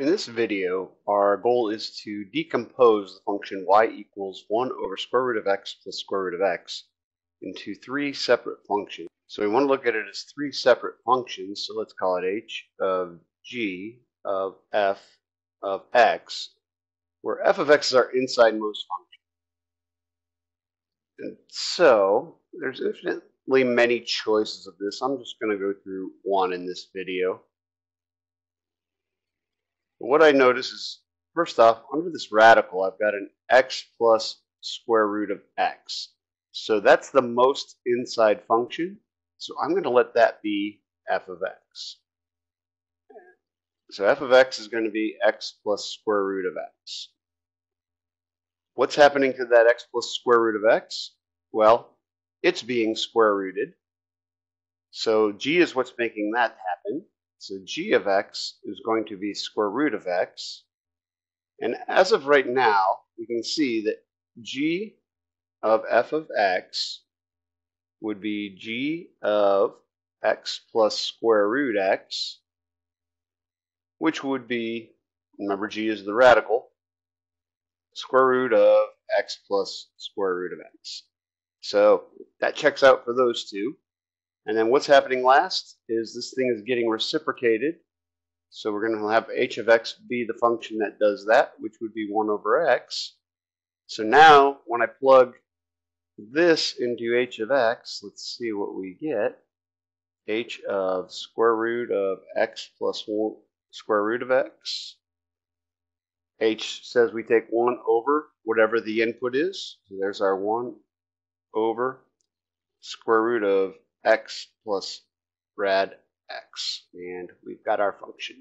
In this video, our goal is to decompose the function y equals 1 over square root of x plus square root of x into three separate functions. So we want to look at it as three separate functions, so let's call it h of g of f of x, where f of x is our insidemost function. And so there's infinitely many choices of this. I'm just going to go through one in this video what I notice is, first off, under this radical, I've got an x plus square root of x. So that's the most inside function. So I'm going to let that be f of x. So f of x is going to be x plus square root of x. What's happening to that x plus square root of x? Well, it's being square rooted. So g is what's making that happen. So g of x is going to be square root of x. And as of right now, we can see that g of f of x would be g of x plus square root x, which would be, remember g is the radical, square root of x plus square root of x. So that checks out for those two. And then what's happening last is this thing is getting reciprocated. So we're going to have h of x be the function that does that, which would be 1 over x. So now when I plug this into h of x, let's see what we get. h of square root of x plus 1 square root of x. h says we take 1 over whatever the input is. So there's our 1 over square root of x plus rad x. And we've got our function.